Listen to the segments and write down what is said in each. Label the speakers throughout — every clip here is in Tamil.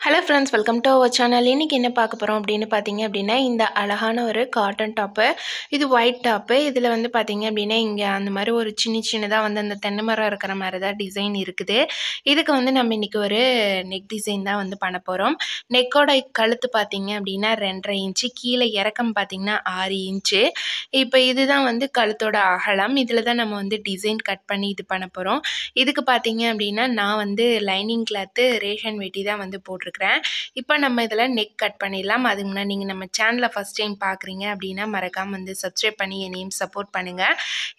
Speaker 1: Hello friends welcome to our channel இன்றைக்கி என்ன பார்க்க போகிறோம் அப்படின்னு பார்த்தீங்க அப்படின்னா இந்த அழகான ஒரு காட்டன் டாப்பு இது ஒயிட் டாப்பு இதில் வந்து பார்த்தீங்க அப்படின்னா இங்கே அந்த மாதிரி ஒரு சின்ன சின்னதாக வந்து அந்த தென்னை மரம் இருக்கிற மாதிரி தான் டிசைன் இருக்குது. இதுக்கு வந்து நம்ம இன்றைக்கி ஒரு நெக் டிசைன் தான் வந்து பண்ண போகிறோம் நெக்கோட கழுத்து பார்த்தீங்க அப்படின்னா ரெண்டரை இன்ச்சு. கீழே இறக்கம் பார்த்தீங்கன்னா ஆறு இன்ச்சு. இப்போ இதுதான் வந்து கழுத்தோட அகலம். இதில் தான் நம்ம வந்து டிசைன் கட் பண்ணி இது பண்ண போகிறோம் இதுக்கு பார்த்தீங்க அப்படின்னா நான் வந்து லைனிங் கிளாத்து ரேஷன் வெட்டி தான் வந்து போட்டிருக்கிறேன். இப்போ நம்ம இதில் நெக் கட் பண்ணிடலாம். அதுக்கு முன்னாடி நீங்கள் நம்ம சேனலை ஃபஸ்ட் டைம் பார்க்குறீங்க அப்படின்னா மறக்காமல் வந்து சப்ஸ்கிரைப் பண்ணி என்னையும் சப்போர்ட் பண்ணுங்கள்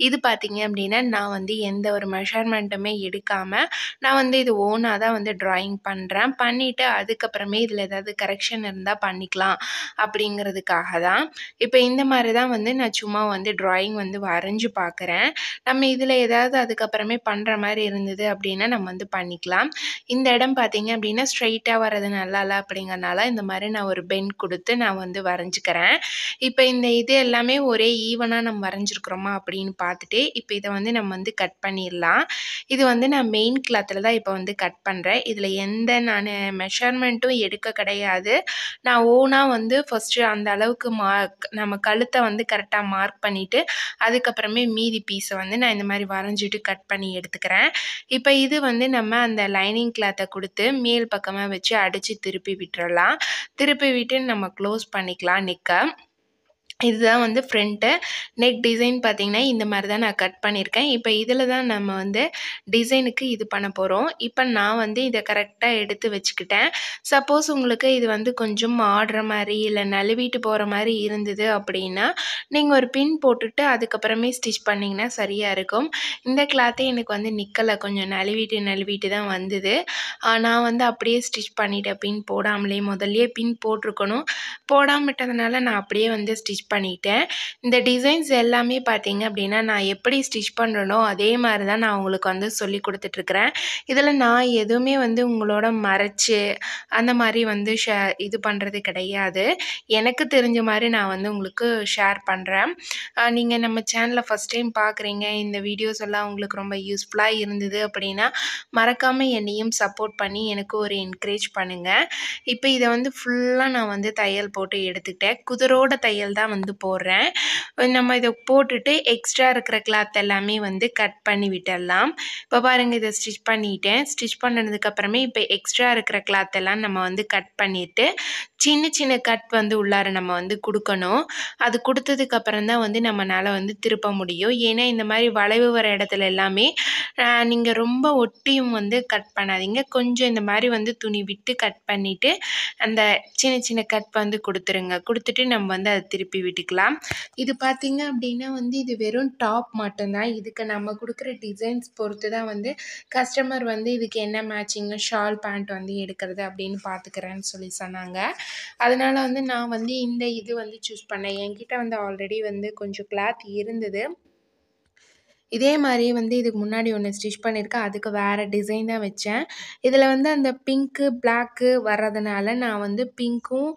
Speaker 1: இது பார்த்தீங்க அப்படின்னா நான் வந்து எந்த ஒரு மெஷர்மெண்ட்டுமே எடுக்காமல் நான் வந்து இது ஓனாக தான் வந்து ட்ராயிங் பண்ணுறேன் பண்ணிவிட்டு அதுக்கப்புறமே இதில் ஏதாவது கரெக்ஷன் இருந்தால் பண்ணிக்கலாம் அப்படிங்கிறதுக்காக தான். இப்போ இந்த மாதிரி தான் வந்து நான் சும்மா வந்து ட்ராயிங் வந்து வரைஞ்சி பார்க்குறேன் நம்ம இதில் ஏதாவது அதுக்கப்புறமே பண்ணுற மாதிரி இருந்தது அப்படின்னா நம்ம வந்து பண்ணிக்கலாம். இந்த இடம் பார்த்தீங்க அப்படின்னா ஸ்ட்ரைட்டாக வரைகிறது நல்லா இல்லை அப்படிங்கறனால இந்த மாதிரி நான் ஒரு பென் கொடுத்து நான் வந்து வரைஞ்சிக்கிறேன். இப்போ இந்த இது எல்லாமே ஒரே ஈவனாக நம்ம வரைஞ்சிருக்கிறோமா அப்படின்னு பார்த்துட்டு இப்போ இதை வந்து நம்ம வந்து கட் பண்ணிடலாம். இது வந்து நான் மெயின் கிளாத்தில் தான் இப்போ வந்து கட் பண்ணுறேன் இதில் எந்த நான் மெஷர்மெண்ட்டும் எடுக்க கிடையாது. நான் ஓனாக வந்து ஃபஸ்ட்டு அந்த அளவுக்கு மார்க் நம்ம கழுத்தை வந்து கரெக்டாக மார்க் பண்ணிவிட்டு அதுக்கப்புறமே மீதி பீஸை வந்து நான் இந்த மாதிரி வரைஞ்சிட்டு கட் பண்ணி எடுத்துக்கிறேன். இப்போ இது வந்து நம்ம அந்த லைனிங் கிளாத்தை கொடுத்து மேல் பக்கமாக வச்சு அடித்து திருப்பி விட்டுறலாம். திருப்பி விட்டு நம்ம க்ளோஸ் பண்ணிக்கலாம் நிற்க இதுதான் வந்து ஃப்ரண்ட்டு நெக் டிசைன் பார்த்திங்கன்னா இந்த மாதிரி தான் நான் கட் பண்ணியிருக்கேன். இப்போ இதில் தான் நம்ம வந்து டிசைனுக்கு இது பண்ண போகிறோம் இப்போ நான் வந்து இதை கரெக்டாக எடுத்து வச்சுக்கிட்டேன். சப்போஸ் உங்களுக்கு இது வந்து கொஞ்சம் ஆடுற மாதிரி இல்லை நழுவிட்டு போகிற மாதிரி இருந்தது அப்படின்னா நீங்கள் ஒரு பின் போட்டுட்டு அதுக்கப்புறமே ஸ்டிச் பண்ணிங்கன்னா சரியாக இருக்கும். இந்த கிளாத்தே எனக்கு வந்து நிற்கலை கொஞ்சம் நழுவிட்டு நழுவிட்டு தான் வந்தது. நான் வந்து அப்படியே ஸ்டிச் பண்ணிட்டேன். பின் போடாமலே முதல்லையே பின் போட்டிருக்கணும். போடாமட்டதுனால நான் அப்படியே வந்து ஸ்டிச் பண்ணிட்டேன். இந்த டிசைன்ஸ் எல்லாமே பார்த்தீங்க அப்படின்னா நான் எப்படி ஸ்டிச் பண்ணுறனோ அதே மாதிரி தான் நான் உங்களுக்கு வந்து சொல்லி கொடுத்துட்ருக்குறேன். இதில் நான் எதுவுமே வந்து உங்களோட மறைச்சு அந்த மாதிரி வந்து ஷே இது பண்ணுறது கிடையாது. எனக்கு தெரிஞ்ச மாதிரி நான் வந்து உங்களுக்கு ஷேர் பண்ணுறேன் நீங்கள் நம்ம சேனலை ஃபஸ்ட் டைம் பார்க்குறீங்க இந்த வீடியோஸ் எல்லாம் உங்களுக்கு ரொம்ப யூஸ்ஃபுல்லாக இருந்தது அப்படின்னா மறக்காமல் என்னையும் சப்போர்ட் பண்ணி எனக்கு ஒரு என்கரேஜ் பண்ணுங்கள் இப்போ இதை வந்து ஃபுல்லாக நான் வந்து தையல் போட்டு எடுத்துக்கிட்டேன். குதிரோட தையல் தான் வந்து வந்து போடுறேன். நம்ம இதை போட்டுட்டு எக்ஸ்ட்ரா இருக்கிற கிளாத் எல்லாமே வந்து கட் பண்ணி விட்டுடலாம். இப்போ பாருங்கள் இதை ஸ்டிச் பண்ணிட்டேன். ஸ்டிச் பண்ணதுக்கப்புறமே இப்போ எக்ஸ்ட்ரா இருக்கிற கிளாத் எல்லாம் நம்ம வந்து கட் பண்ணிவிட்டு சின்ன சின்ன கட் வந்து உள்ளார நம்ம வந்து கொடுக்கணும். அது கொடுத்ததுக்கப்புறம் தான் வந்து நம்மளால் வந்து திருப்ப முடியும். ஏன்னா இந்த மாதிரி வளைவு வர இடத்துல எல்லாமே நீங்கள் ரொம்ப ஒட்டியும் வந்து கட் பண்ணாதீங்க. கொஞ்சம் இந்த மாதிரி வந்து துணி விட்டு கட் பண்ணிவிட்டு அந்த சின்ன சின்ன கட் வந்து கொடுத்துருங்க. கொடுத்துட்டு நம்ம வந்து அதை திருப்பி விட்டுக்கலாம். இது பார்த்திங்க அப்படின்னா வந்து இது வெறும் டாப் மட்டும்தான். இதுக்கு நம்ம கொடுக்குற டிசைன்ஸ் பொறுத்து தான் வந்து கஸ்டமர் வந்து இதுக்கு என்ன மேட்சிங்கு ஷால் பேண்ட் வந்து எடுக்கிறது அப்படின்னு பார்த்துக்கிறேன்னு சொல்லி சொன்னாங்க. அதனால் வந்து நான் வந்து இந்த இது வந்து சூஸ் பண்ணேன். என்கிட்ட வந்து ஆல்ரெடி வந்து கொஞ்சம் கிளாத் இருந்தது. இதே மாதிரி வந்து இதுக்கு முன்னாடி ஒன்று ஸ்டிச் பண்ணியிருக்கேன். அதுக்கு வேறு டிசைன் தான் வச்சேன். இதில் வந்து அந்த பிங்க்கு பிளாக்கு வர்றதுனால நான் வந்து பிங்க்கும்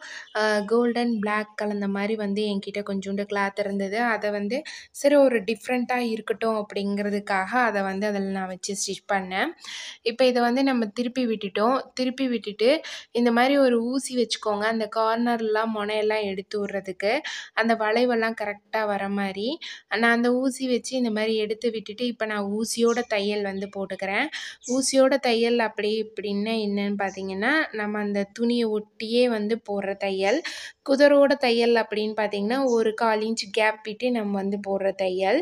Speaker 1: கோல்டன் பிளாக் கலந்த மாதிரி வந்து என்கிட்ட கொஞ்சோண்டு கிளாத் இருந்தது. அதை வந்து சரி ஒரு டிஃப்ரெண்ட்டாக இருக்கட்டும் அப்படிங்கிறதுக்காக அதை வந்து அதில் நான் வச்சு ஸ்டிச் பண்ணேன். இப்போ இதை வந்து நம்ம திருப்பி விட்டுட்டோம். திருப்பி விட்டுட்டு இந்த மாதிரி ஒரு ஊசி வச்சுக்கோங்க. அந்த கார்னர்லாம் முனையெல்லாம் எடுத்து விட்றதுக்கு. அந்த வளைவெல்லாம் கரெக்டாக வர மாதிரி நான் அந்த ஊசி வச்சு இந்த மாதிரி எடுத்து எடுத்து விட்டுட்டு இப்போ நான் ஊசியோட தையல் வந்து போட்டுக்கிறேன். ஊசியோட தையல் அப்படி இப்படின்னா என்னன்னு பார்த்தீங்கன்னா நம்ம அந்த துணியை ஒட்டியே வந்து போடுற தையல். குதிரோட தையல் அப்படின்னு பார்த்தீங்கன்னா ஒரு கால் இன்ச் கேப் விட்டு நம்ம வந்து போடுற தையல்.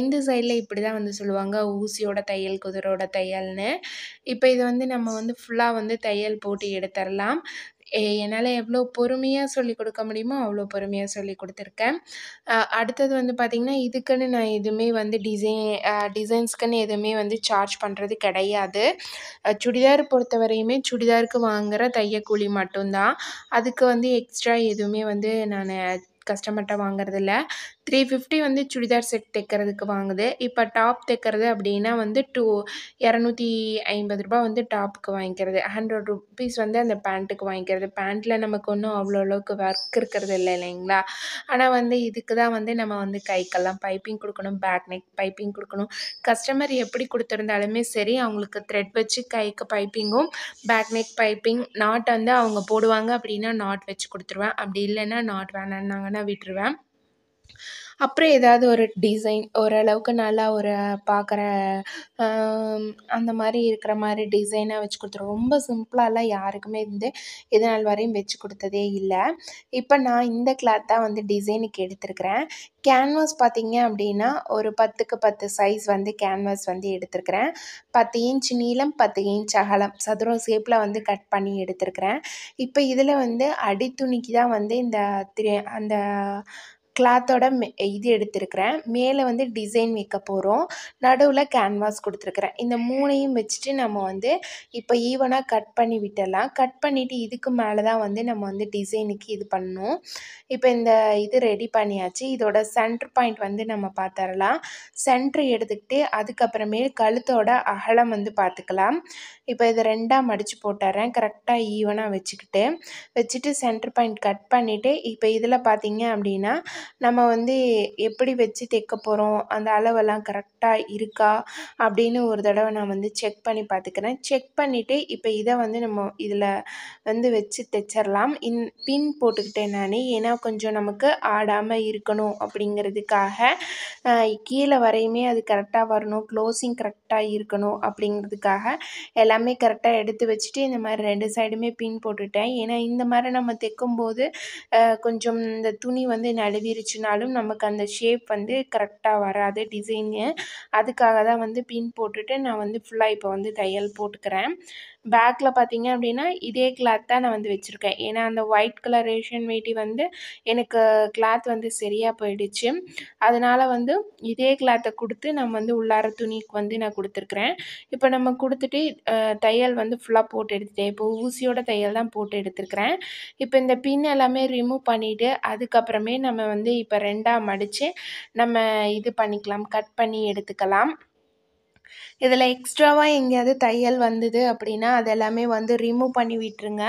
Speaker 1: இந்த சைடில் இப்படி தான் வந்து சொல்லுவாங்க ஊசியோட தையல் குதிரோட தையல்னு. இப்போ இதை வந்து நம்ம வந்து ஃபுல்லாக வந்து தையல் போட்டு எடுத்துடலாம் என்னால் எவ்வளோ பொறுமையாக சொல்லி கொடுக்க முடியுமோ அவ்வளோ பொறுமையாக சொல்லி கொடுத்துருக்கேன். அடுத்தது வந்து பார்த்திங்கன்னா இதுக்குன்னு நான் எதுவுமே வந்து டிசைன் டிசைன்ஸ்க்குன்னு எதுவுமே வந்து சார்ஜ் பண்ணுறது கிடையாது. சுடிதார் பொறுத்த வரையுமே சுடிதாருக்கு வாங்குகிற தையக்கூலி மட்டும்தான். அதுக்கு வந்து எக்ஸ்ட்ரா எதுவுமே வந்து நான் கஸ்டமர்கிட்ட வாங்குறதில்ல. த்ரீ ஃபிஃப்டி வந்து சுடிதார் செட் தைக்கிறதுக்கு வாங்குது. இப்போ டாப் தைக்கிறது அப்படின்னா வந்து டூ இரநூத்தி ஐம்பது ரூபா வந்து டாப்புக்கு வாங்கிக்கிறது. ஹண்ட்ரட் ருபீஸ் வந்து அந்த பேண்ட்டுக்கு வாங்கிக்கிறது. பேண்ட்டில் நமக்கு ஒன்றும் அவ்வளோ அளவுக்கு ஒர்க் இருக்கிறது இல்லை இல்லைங்களா? ஆனால் வந்து இதுக்கு தான் வந்து நம்ம வந்து கைக்கெல்லாம் பைப்பிங் கொடுக்கணும் பேக் நெக் பைப்பிங் கொடுக்கணும். கஸ்டமர் எப்படி கொடுத்துருந்தாலுமே சரி அவங்களுக்கு த்ரெட் வச்சு கைக்கு பைப்பிங்கும் பேக் நெக் பைப்பிங் நாட் வந்து அவங்க போடுவாங்க அப்படின்னா நாட் வச்சு கொடுத்துருவேன். அப்படி இல்லைன்னா நாட் வேணான்னாங்கன்னா பண்ண விட்டுருவேன். அப்புறம் ஏதாவது ஒரு டிசைன் ஓரளவுக்கு நல்லா ஒரு பார்க்குற அந்த மாதிரி இருக்கிற மாதிரி டிசைனாக வச்சு கொடுத்துருவோம் ரொம்ப சிம்பிளாலாம் யாருக்குமே வந்து இது நாள் வரையும் வச்சு கொடுத்ததே இல்லை. இப்போ நான் இந்த கிளாத் தான் வந்து டிசைனுக்கு எடுத்திருக்கிறேன். கேன்வாஸ் பார்த்தீங்க அப்படின்னா ஒரு பத்துக்கு பத்து சைஸ் வந்து கேன்வாஸ் வந்து எடுத்திருக்கிறேன். பத்து இன்ச் நீளம் பத்து இன்ச் அகலம் சதுரம் ஷேப்பில் வந்து கட் பண்ணி எடுத்திருக்கிறேன். இப்போ இதில் வந்து அடித்துணிக்கு தான் வந்து இந்த அந்த கிளாத்தோட இது எடுத்திருக்கிறேன். மேலே வந்து டிசைன் வைக்க போகிறோம் நடுவில் கேன்வாஸ் கொடுத்துருக்குறேன். இந்த மூணையும் வச்சுட்டு நம்ம வந்து இப்போ ஈவனாக கட் பண்ணி விட்டுடலாம். கட் பண்ணிவிட்டு இதுக்கு மேலே தான் வந்து நம்ம வந்து டிசைனுக்கு இது பண்ணணும். இப்போ இந்த இது ரெடி பண்ணியாச்சு. இதோட சென்ட்ரு பாயிண்ட் வந்து நம்ம பார்த்துடலாம் சென்ட்ரு எடுத்துக்கிட்டு அதுக்கப்புறமே கழுத்தோட அகலம் வந்து பார்த்துக்கலாம் இப்போ இதை ரெண்டாக மடித்து போட்டுறேன். கரெக்டாக ஈவனாக வச்சுக்கிட்டு வச்சுட்டு சென்ட்ரு பாயிண்ட் கட் பண்ணிவிட்டு இப்போ இதில் பார்த்தீங்க அப்படின்னா நம்ம வந்து எப்படி வச்சு தைக்க போகிறோம் அந்த அளவெல்லாம் கரெக்டாக இருக்கா? அப்படின்னு ஒரு தடவை நான் வந்து செக் பண்ணி பார்த்துக்கிறேன். செக் பண்ணிவிட்டு இப்போ இதை வந்து நம்ம இதில் வந்து வச்சு தைச்சிடலாம். இன் பின் போட்டுக்கிட்டேன் நான். ஏன்னா கொஞ்சம் நமக்கு ஆடாமல் இருக்கணும் அப்படிங்கிறதுக்காக கீழே வரையுமே அது கரெக்டாக வரணும். க்ளோஸிங் கரெக்டாக இருக்கணும் அப்படிங்கிறதுக்காக எல்லாமே கரெக்டாக எடுத்து வச்சுட்டு இந்த மாதிரி ரெண்டு சைடுமே பின் போட்டுட்டேன். ஏன்னா இந்த மாதிரி நம்ம தைக்கும்போது கொஞ்சம் இந்த துணி வந்து நழுவி நழுவிருச்சுனாலும் நமக்கு அந்த ஷேப் வந்து கரெக்டாக வராது டிசைனு அதுக்காக தான் வந்து பின் போட்டுட்டு நான் வந்து ஃபுல்லாக இப்போ வந்து தையல் போட்டுக்கிறேன். பேக்கில் பார்த்தீங்க அப்படின்னா இதே கிளாத் தான் நான் வந்து வச்சுருக்கேன். ஏன்னா அந்த ஒயிட் கலர் ரேஷன் வேட்டி வந்து எனக்கு கிளாத் வந்து சரியாக போயிடுச்சு. அதனால் வந்து இதே கிளாத்தை கொடுத்து நான் வந்து உள்ளார துணிக்கு வந்து நான் கொடுத்துருக்குறேன். இப்போ நம்ம கொடுத்துட்டு தையல் வந்து ஃபுல்லாக போட்டு எடுத்துட்டேன். இப்போ ஊசியோட தையல் தான் போட்டு எடுத்துருக்குறேன். இப்போ இந்த பின் எல்லாமே ரிமூவ் பண்ணிவிட்டு அதுக்கப்புறமே நம்ம வந்து இப்போ ரெண்டாக மடித்து நம்ம இது பண்ணிக்கலாம் கட் பண்ணி எடுத்துக்கலாம். இதில் எக்ஸ்ட்ராவாக எங்கேயாவது தையல் வந்தது அப்படின்னா அது எல்லாமே வந்து ரிமூவ் பண்ணி விட்டுருங்க.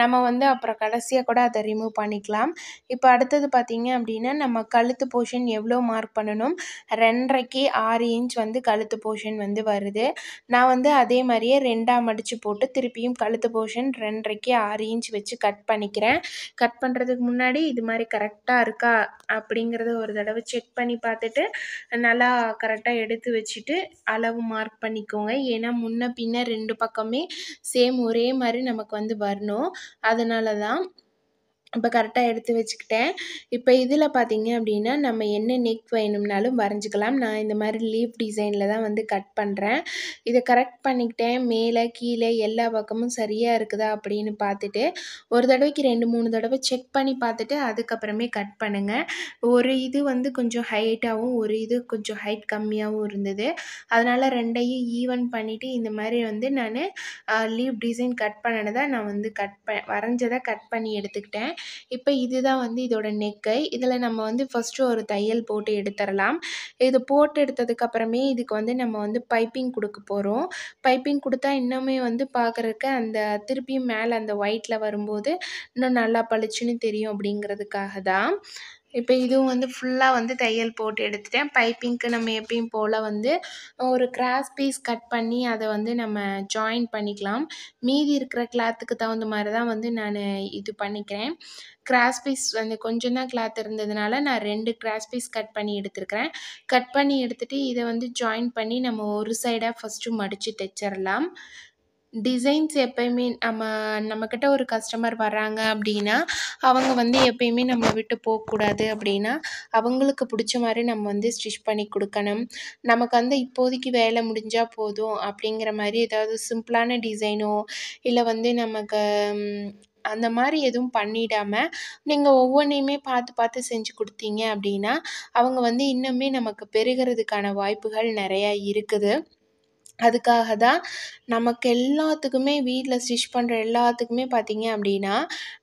Speaker 1: நம்ம வந்து அப்புறம் கடைசியாக கூட அதை ரிமூவ் பண்ணிக்கலாம். இப்போ அடுத்தது பார்த்திங்க அப்படின்னா நம்ம கழுத்து போர்ஷன் எவ்வளோ மார்க் பண்ணணும்? ரெண்டரைக்கு ஆறு இன்ச் வந்து கழுத்து போர்ஷன் வந்து வருது. நான் வந்து அதே மாதிரியே ரெண்டாக மடித்து போட்டு திருப்பியும் கழுத்து போர்ஷன் ரெண்டரைக்கு ஆறு இன்ச் வச்சு கட் பண்ணிக்கிறேன். கட் பண்ணுறதுக்கு முன்னாடி இது மாதிரி கரெக்டாக இருக்கா? அப்படிங்கிறத ஒரு தடவை செக் பண்ணி பார்த்துட்டு நல்லா கரெக்டாக எடுத்து வச்சுட்டு அளவு மார்க் பண்ணிக்கோங்க. ஏன்னா முன்ன பின்ன ரெண்டு பக்கமே சேம் ஒரே மாதிரி நமக்கு வந்து வரணும். அதனால தான் இப்போ கரெக்டாக எடுத்து வச்சுக்கிட்டேன். இப்போ இதில் பார்த்தீங்க அப்படின்னா நம்ம என்ன நெக் வேணும்னாலும் வரைஞ்சிக்கலாம். நான் இந்த மாதிரி லீஃப் டிசைனில் தான் வந்து கட் பண்ணுறேன் இதை கரெக்ட் பண்ணிக்கிட்டேன். மேலே கீழே எல்லா பக்கமும் சரியாக இருக்குதா அப்படின்னு பார்த்துட்டு ஒரு தடவைக்கு ரெண்டு மூணு தடவை செக் பண்ணி பார்த்துட்டு அதுக்கப்புறமே கட் பண்ணுங்கள் ஒரு இது வந்து கொஞ்சம் ஹைட்டாகவும் ஒரு இது கொஞ்சம் ஹைட் கம்மியாகவும் இருந்தது. அதனால் ரெண்டையும் ஈவன் பண்ணிவிட்டு இந்த மாதிரி வந்து நான் லீவ் டிசைன் கட் பண்ணினதை நான் வந்து கட் ப வரைஞ்சதை கட் பண்ணி எடுத்துக்கிட்டேன். இப்போ இதுதான் வந்து இதோட நெக்கை. இதில் நம்ம வந்து ஃபஸ்ட்டு ஒரு தையல் போட்டு எடுத்துடலாம் இது போட்டு எடுத்ததுக்கப்புறமே இதுக்கு வந்து நம்ம வந்து பைப்பிங் கொடுக்க போகிறோம் பைப்பிங் கொடுத்தா இன்னுமே வந்து பார்க்குறக்கு அந்த திருப்பியும் மேலே அந்த ஒயிட்டில் வரும்போது இன்னும் நல்லா பளிச்சுன்னு தெரியும் அப்படிங்கிறதுக்காக தான் இப்போ இதுவும் வந்து ஃபுல்லாக வந்து தையல் போட்டு எடுத்துட்டேன். பைப்பிங்க்கு நம்ம எப்பயும் போல் வந்து ஒரு கிராஸ் பீஸ் கட் பண்ணி அதை வந்து நம்ம ஜாயின் பண்ணிக்கலாம். மீதி இருக்கிற கிளாத்துக்கு தகுந்த மாதிரி தான் வந்து நான் இது பண்ணிக்கிறேன். கிராஸ் பீஸ் வந்து கொஞ்சம் தான் கிளாத் இருந்ததுனால நான் ரெண்டு கிராஸ் பீஸ் கட் பண்ணி எடுத்துருக்கிறேன். கட் பண்ணி எடுத்துகிட்டு இதை வந்து ஜாயின் பண்ணி நம்ம ஒரு சைடாக ஃபஸ்ட்டு மடித்து தைச்சிடலாம் டிசைன்ஸ் எப்பயுமே நம்ம நம்மக்கிட்ட ஒரு கஸ்டமர் வர்றாங்க அப்படின்னா அவங்க வந்து எப்பயுமே நம்மளை விட்டு போகக்கூடாது அப்படின்னா அவங்களுக்கு பிடிச்ச மாதிரி நம்ம வந்து ஸ்டிச் பண்ணி கொடுக்கணும். நமக்கு வந்து இப்போதைக்கு வேலை முடிஞ்சால் போதும் அப்படிங்கிற மாதிரி ஏதாவது சிம்பிளான டிசைனோ இல்லை வந்து நமக்கு அந்த மாதிரி எதுவும் பண்ணிடாம நீங்கள் ஒவ்வொன்றையுமே பார்த்து பார்த்து செஞ்சு கொடுத்தீங்க அப்படின்னா அவங்க வந்து இன்னுமே நமக்கு பெருகிறதுக்கான வாய்ப்புகள் நிறையா இருக்குது. அதுக்காக தான் நமக்கு எல்லாத்துக்குமே வீட்டில் ஸ்டிச் பண்ணுற எல்லாத்துக்குமே பார்த்தீங்க அப்படின்னா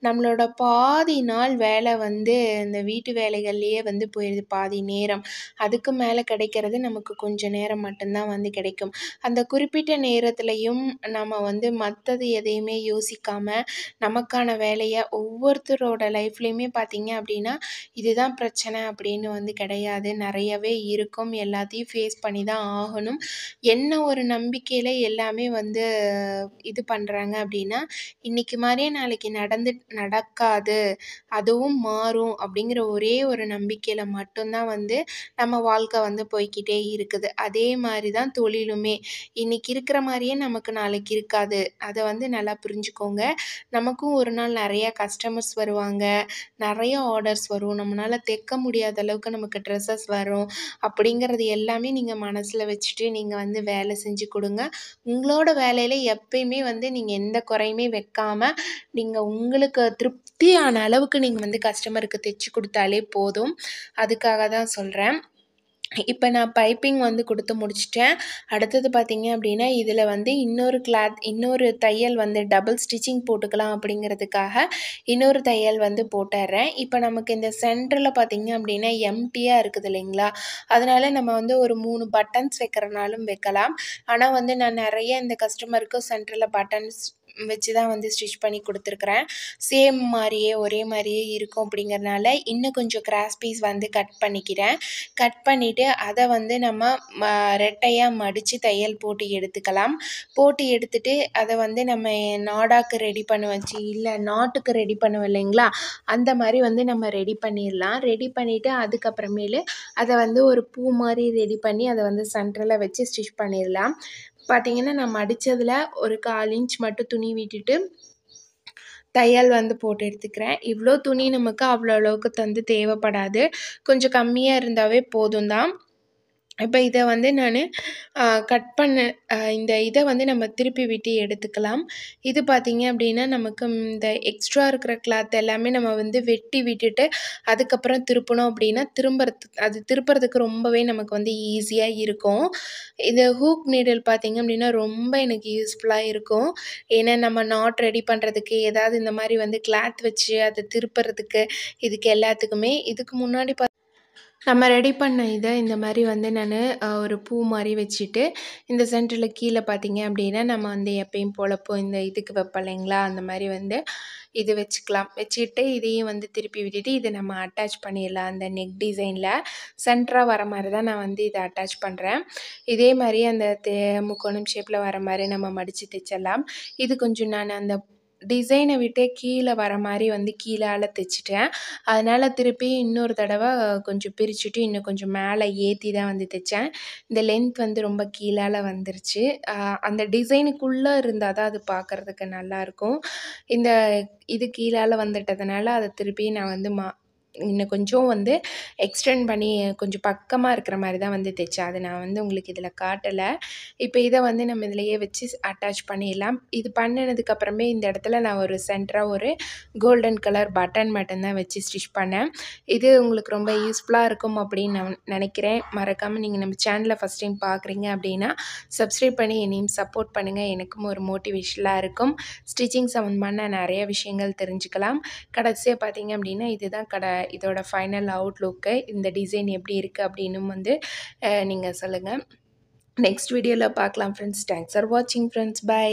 Speaker 1: நம்மளோட பாதி நாள் வேலை வந்து இந்த வீட்டு வேலைகள்லேயே வந்து போயிடுது பாதி நேரம். அதுக்கு மேலே கிடைக்கிறது நமக்கு கொஞ்சம் நேரம் மட்டும்தான் வந்து கிடைக்கும். அந்த குறிப்பிட்ட நேரத்துலையும் நம்ம வந்து மற்றது எதையுமே யோசிக்காமல் நமக்கான வேலையை ஒவ்வொருத்தரோட லைஃப்லேயுமே பார்த்தீங்க அப்படின்னா இதுதான் பிரச்சனை அப்படின்னு வந்து கிடையாது. நிறையவே இருக்கும். எல்லாத்தையும் ஃபேஸ் பண்ணி தான் ஆகணும். என்ன ஒரு நம்பிக்கையில் எல்லாமே வந்து இது பண்ணுறாங்க அப்படின்னா இன்றைக்கி மாதிரியே நாளைக்கு நடந்து நடக்காது. அதுவும் மாறும் அப்படிங்கிற ஒரே ஒரு நம்பிக்கையில் மட்டும்தான் வந்து நம்ம வாழ்க்கை வந்து போய்க்கிட்டே இருக்குது. அதே மாதிரி தான் தொழிலுமே. இன்றைக்கி இருக்கிற மாதிரியே நமக்கு நாளைக்கு இருக்காது. அதை வந்து நல்லா புரிஞ்சுக்கோங்க. நமக்கும் ஒரு நாள் நிறையா கஸ்டமர்ஸ் வருவாங்க. நிறைய ஆர்டர்ஸ் வரும். நம்மளால் தைக்க முடியாத அளவுக்கு நமக்கு ட்ரெஸ்ஸஸ் வரும். அப்படிங்கிறது எல்லாமே நீங்கள் மனசில் வச்சுட்டு நீங்கள் வந்து வேலை செஞ்சு செஞ்சு கொடுங்க. உங்களோட வேலையில் எப்பயுமே வந்து நீங்கள் எந்த குறையுமே வைக்காமல் நீங்கள் உங்களுக்கு திருப்தியான அளவுக்கு நீங்கள் வந்து கஸ்டமருக்கு தைச்சி கொடுத்தாலே போதும். அதுக்காக தான் சொல்கிறேன் இப்போ நான் பைப்பிங் வந்து கொடுத்து முடிச்சிட்டேன். அடுத்தது பார்த்திங்க அப்படின்னா இதில் வந்து இன்னொரு கிளாத் இன்னொரு தையல் வந்து டபுள் ஸ்டிச்சிங் போட்டுக்கலாம் அப்படிங்கிறதுக்காக இன்னொரு தையல் வந்து போட்டுடுறேன் இப்போ நமக்கு இந்த சென்டரில் பார்த்திங்க அப்படின்னா எம்டியாக இருக்குது இல்லைங்களா? அதனால் நம்ம வந்து ஒரு மூணு பட்டன்ஸ் வைக்கிறனாலும் வைக்கலாம். ஆனால் வந்து நான் நிறைய இந்த கஸ்டமருக்கு சென்டரில் பட்டன்ஸ் வச்சு தான் வந்து ஸ்டிச் பண்ணி கொடுத்துருக்குறேன். சேம் மாதிரியே ஒரே மாதிரியே இருக்கும் அப்படிங்கிறனால இன்னும் கொஞ்சம் கிராஸ் பீஸ் வந்து கட் பண்ணிக்கிறேன். கட் பண்ணிவிட்டு அதை வந்து நம்ம ம ரெட்டையாக மடித்து தையல் போட்டு எடுத்துக்கலாம். போட்டு எடுத்துட்டு அதை வந்து நம்ம நாடாக்கு ரெடி பண்ண வச்சு இல்லை நாட்டுக்கு ரெடி பண்ணுவோம் இல்லைங்களா? அந்த மாதிரி வந்து நம்ம ரெடி பண்ணிடலாம். ரெடி பண்ணிவிட்டு அதுக்கப்புறமேலு அதை வந்து ஒரு பூ மாதிரி ரெடி பண்ணி அதை வந்து சென்டரில் வச்சு ஸ்டிச் பண்ணிடலாம். பார்த்திங்கன்னா நான் மடித்ததில் ஒரு கால் இன்ச் மட்டும் துணி விட்டுட்டு தையல் வந்து போட்டு எடுத்துக்கிறேன். இவ்வளோ துணி நமக்கு அவ்வளோ அளவுக்கு தந்து தேவைப்படாது. கொஞ்சம் கம்மியாக இருந்தாவே போதும் தான் இப்போ இதை வந்து நான் கட் பண்ண இந்த இதை வந்து நம்ம திருப்பி விட்டு எடுத்துக்கலாம். இது பார்த்திங்க அப்படின்னா நமக்கு இந்த எக்ஸ்ட்ரா இருக்கிற கிளாத் எல்லாமே நம்ம வந்து வெட்டி விட்டுட்டு அதுக்கப்புறம் திருப்பினோம் அப்படின்னா திரும்புறது அது திருப்புறதுக்கு ரொம்பவே நமக்கு வந்து ஈஸியாக இருக்கும். இந்த ஹூக் நீடல் பார்த்திங்க அப்படின்னா ரொம்ப எனக்கு யூஸ்ஃபுல்லாக இருக்கும். ஏன்னா நம்ம நாட் ரெடி பண்ணுறதுக்கு ஏதாவது இந்த மாதிரி வந்து கிளாத் வச்சு அதை திருப்புறதுக்கு இதுக்கு எல்லாத்துக்குமே இதுக்கு முன்னாடி பார்த்து நம்ம ரெடி பண்ண இதை இந்த மாதிரி வந்து நான் ஒரு பூ மாதிரி வச்சுட்டு இந்த சென்டரில் கீழே பார்த்தீங்க அப்படின்னா நம்ம வந்து எப்பயும் போலப்போ இந்த இதுக்கு வைப்போம் இல்லைங்களா? அந்த மாதிரி வந்து இது வச்சுக்கலாம். வச்சுட்டு இதையும் வந்து திருப்பி விட்டுட்டு இதை நம்ம அட்டாச் பண்ணிடலாம். அந்த நெக் டிசைனில் சென்டராக வர மாதிரி தான் நான் வந்து இதை அட்டாச் பண்ணுறேன் இதே மாதிரி அந்த தே முக்கோணம் ஷேப்பில் வர மாதிரி நம்ம மடித்து தைச்சிடலாம். இது கொஞ்சம் நான் அந்த டிசைனை விட்டே கீழே வர மாதிரி வந்து கீழால் தைச்சிட்டேன். அதனால் திருப்பி இன்னொரு தடவை கொஞ்சம் பிரிச்சுட்டு இன்னும் கொஞ்சம் மேலே ஏற்றி தான் வந்து தைச்சேன். இந்த லென்த் வந்து ரொம்ப கீழால் வந்துருச்சு. அந்த டிசைனுக்குள்ளே இருந்தால் தான் அது பார்க்குறதுக்கு நல்லாயிருக்கும் இந்த இது கீழால் வந்துட்டதுனால அதை திருப்பி நான் வந்து மா இன்னும் கொஞ்சம் வந்து எக்ஸ்டெண்ட் பண்ணி கொஞ்சம் பக்கமாக இருக்கிற மாதிரி தான் வந்து தைச்சேன். அது நான் வந்து உங்களுக்கு இதில் காட்டலை. இப்போ இதை வந்து நம்ம இதிலையே வச்சு அட்டாச் பண்ணிடலாம். இது பண்ணினதுக்கப்புறமே இந்த இடத்துல நான் ஒரு சென்டராக ஒரு கோல்டன் கலர் பட்டன் மட்டும்தான் வச்சு ஸ்டிச் பண்ணேன். இது உங்களுக்கு ரொம்ப யூஸ்ஃபுல்லாக இருக்கும் அப்படின்னு நான் நினைக்கிறேன். மறக்காமல் நீங்கள் நம்ம சேனலை ஃபஸ்ட் டைம் பார்க்குறீங்க அப்படின்னா சப்ஸ்கிரைப் பண்ணி என்னையும் சப்போர்ட் பண்ணுங்கள் எனக்கும் ஒரு மோட்டிவேஷனலாக இருக்கும். ஸ்டிச்சிங் சம்மந்தமான நிறைய விஷயங்கள் தெரிஞ்சுக்கலாம். கடைசியாக பார்த்தீங்க அப்படின்னா இதுதான் கடை இதோட ஃபைனல் அவுட்லுக்கு இந்த டிசைன் எப்படி இருக்குது அப்படின்னும் வந்து நீங்கள் சொல்லுங்கள் நெக்ஸ்ட் வீடியோவில் பார்க்கலாம் ஃப்ரெண்ட்ஸ் தேங்க்ஸ் ஃபார் வாட்சிங் ஃப்ரெண்ட்ஸ் பை